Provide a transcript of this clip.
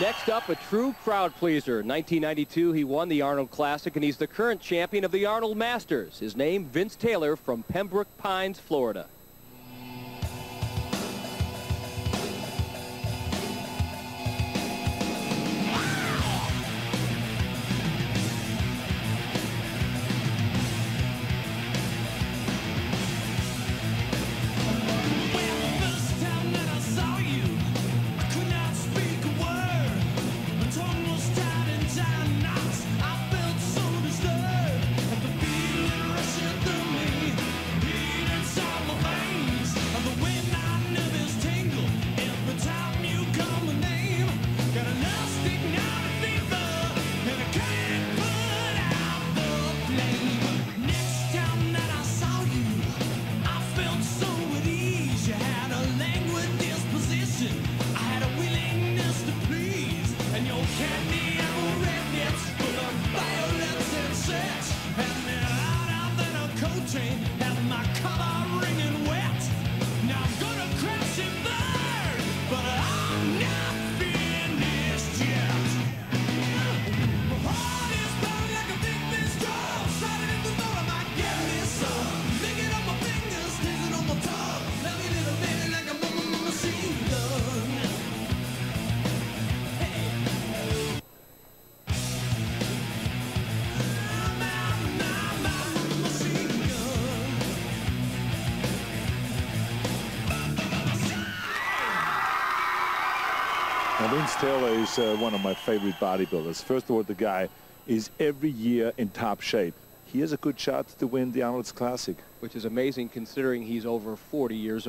Next up, a true crowd pleaser. 1992, he won the Arnold Classic, and he's the current champion of the Arnold Masters. His name, Vince Taylor from Pembroke Pines, Florida. can apple mówię, więc Now, Vince Taylor is uh, one of my favorite bodybuilders. First of all, the guy is every year in top shape. He has a good shot to win the Arnold's Classic. Which is amazing considering he's over 40 years old.